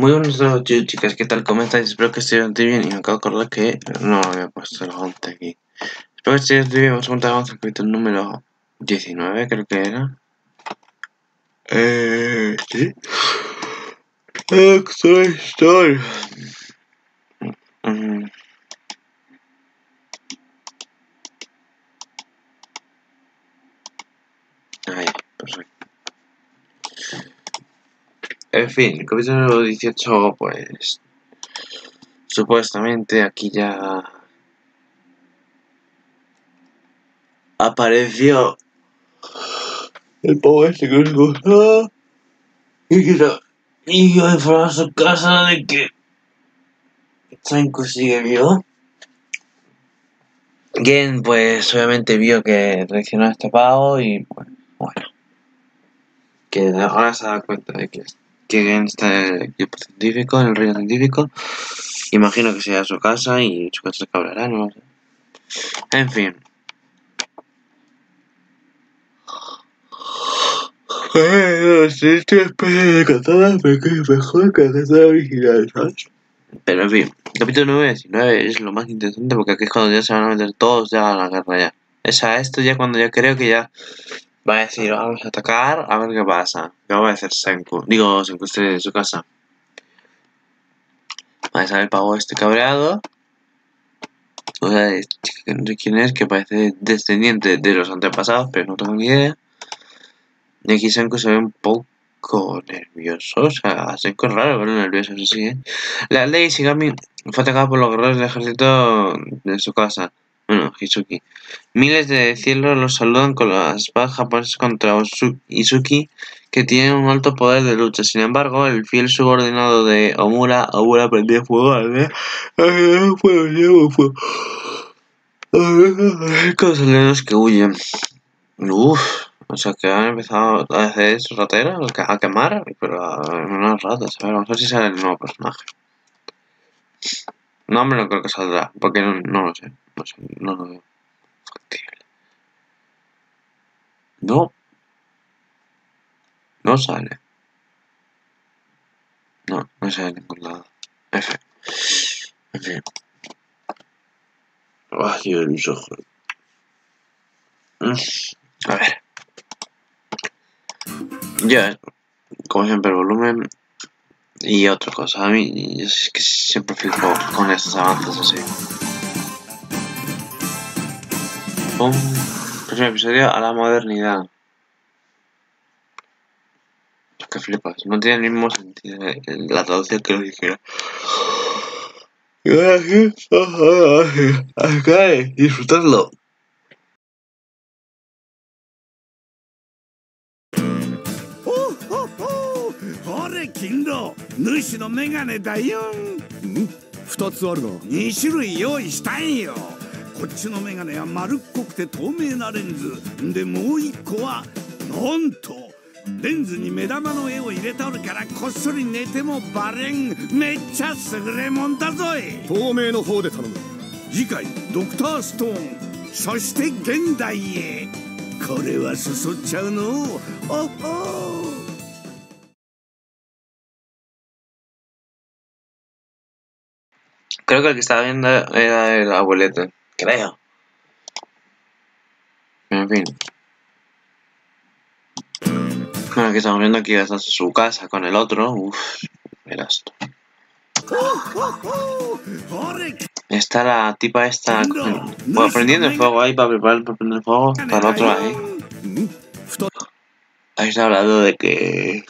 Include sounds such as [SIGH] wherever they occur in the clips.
Muy buenos días chicas, ¿qué tal? ¿Cómo estáis? Espero que estéis bien y me acabo de acordar que no había puesto el 11 aquí. Espero que estéis bien, vamos a contar el capítulo número 19 creo que era. Eh, sí. Estoy, estoy. Mm. Ahí, perfecto. En fin, el capítulo 18, pues. Supuestamente aquí ya. Apareció. El pavo este que nos gustaba. Y que no. Y yo a su casa de que. Tranco sigue vivo. Gen, pues obviamente vio que traicionó a este pavo y bueno. Que ahora se da cuenta de que que en este equipo científico, en el reino científico. Imagino que sea su casa y su casa se cabrará, no sé. En fin. Especie de catada mejor que la original, ¿sabes? Pero en fin, capítulo 9 19 es lo más interesante porque aquí es cuando ya se van a meter todos ya a la guerra ya. Es a esto ya cuando ya creo que ya va a decir, vamos a atacar, a ver qué pasa. ¿Qué va a hacer Senku? Digo, Senku esté de su casa. Va a salir el este cabreado. O sea, sé quién es, que parece descendiente de los antepasados, pero no tengo ni idea. Y aquí Senku se ve un poco nervioso, o sea, Senku es raro verlo nervioso, eso sí, ¿eh? La ley Shigami fue atacada por los guerreros del ejército de su casa. Bueno, Hizuki. Miles de cielos los saludan con las japonesas contra Izuki, que tiene un alto poder de lucha. Sin embargo, el fiel subordinado de Omura, Omura prendió fuego al ver fuego, fuego. Los que huyen. Uff, o sea que han empezado a hacer rateras, a quemar, pero a unas ratas. A ver, vamos a ver si sale el nuevo personaje. No, me lo creo que saldrá, porque no, no lo sé. No sé, no lo veo. No. No sale. No, no sale en ningún lado. F. En fin. Ay, Dios, mis ojos. A ver. Ya, como siempre, el volumen y otra cosa. A mí es que siempre flipo con estos avances así. Próximo episodio a la modernidad. Que flipas, no tiene el mismo sentido la traducción que lo dijera. Gracias, 金狼主のメガネだよん。2つあるが2種類用意したんよ。こっちのメガネは丸っこくて透明なレンズ。でもう一個はなんとレンズに目玉の絵を入れておるからこっそり寝てもバレん。めっちゃ優れもんだぞい。透明の方で頼む。次回ドクターストーン。そして現代へ。これはすそっちゃうの。おお Creo que el que estaba viendo era el abuelete. Creo. En fin. Bueno, que estamos viendo aquí hasta su casa con el otro. Uf, verás. Está la tipa esta bueno, prendiendo el fuego ahí para preparar para prender el fuego. Para el otro ahí. Ahí está hablando de que...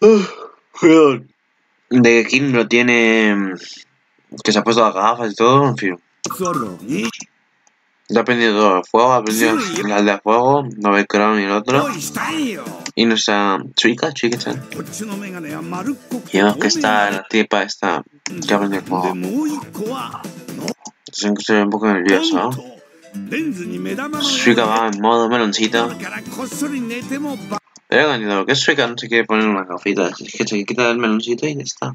Perdón de que Kim lo tiene. que se ha puesto las gafas y todo, en fin. Ya ha aprendido todo el fuego, ha aprendido el de fuego, no ve crown ni el otro. Y nuestra chica, chica chan. Y vemos que está la tipa esta que ha aprendido el fuego. Se ve un poco nervioso, ¿no? Suika va en modo meloncito. Entiendo lo que es Suika, no se quiere poner una gafita. Es que se quita el meloncito y ya está.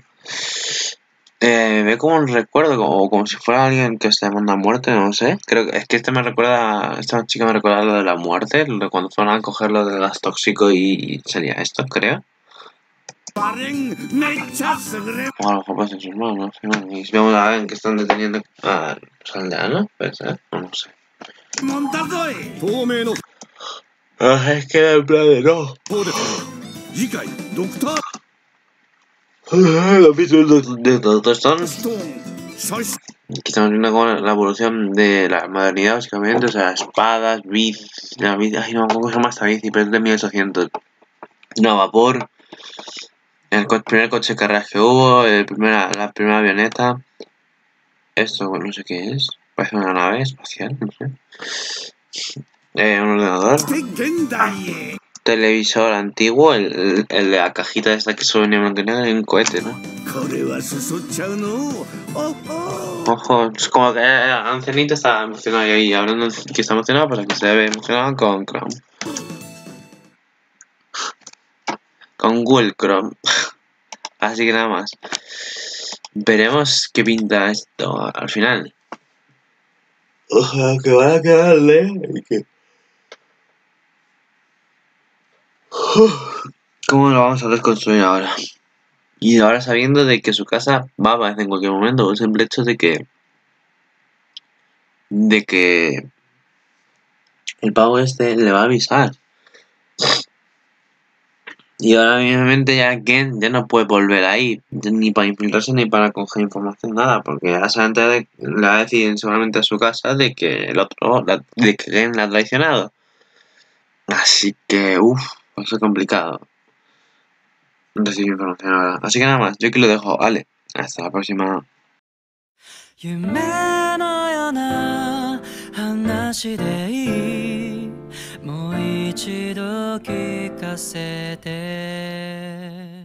Eh, ve como un recuerdo, o como si fuera alguien que se demanda muerte, no sé. Creo que es que este me recuerda, esta chica me recuerda lo de la muerte, lo de cuando fueron a coger lo de gas tóxico y sería esto, creo. O a lo mejor puede ser su hermano, no sé. No. Y si vemos a ver que están deteniendo a los aldeanos, puede ser, no, no sé. Ah, es que en plan de no. Los visuales de Doctor Stone. Aquí estamos viendo como la evolución de la modernidad, básicamente. O sea, espadas, bici. La bici. Ay, no, ¿cómo se llama esta bici? Pero es de 1800. No, vapor. El co- primer coche de carreras que hubo. El primera, la primera avioneta. Esto, no sé qué es. Parece una nave espacial, no sé. Eh, un ordenador. Televisor antiguo. El, de la cajita esta que solo venía en blanco y un cohete, ¿no? Ojo, es como que eh, Angelito está emocionado y ahí hablando que está emocionado, pues aquí se ve emocionado con Chrome. Con Google Chrome. [LAUGHS] Así que nada más. Veremos qué pinta esto al final. Ojalá que van a quedarle. y que- ¿Cómo lo vamos a desconstruir ahora? Y ahora sabiendo de que su casa va a aparecer en cualquier momento, el simple hecho de que. de que. el pavo este le va a avisar. Y ahora obviamente ya Gen ya no puede volver ahí, ni para infiltrarse ni para coger información, nada, porque ya de- le va a decir seguramente a su casa de que el otro, de que Gen la ha traicionado. Así que, uff, va a ser complicado recibir información ahora. Así que nada más, yo aquí lo dejo, vale, hasta la próxima. 夢のような話でいいもう一度聞かせて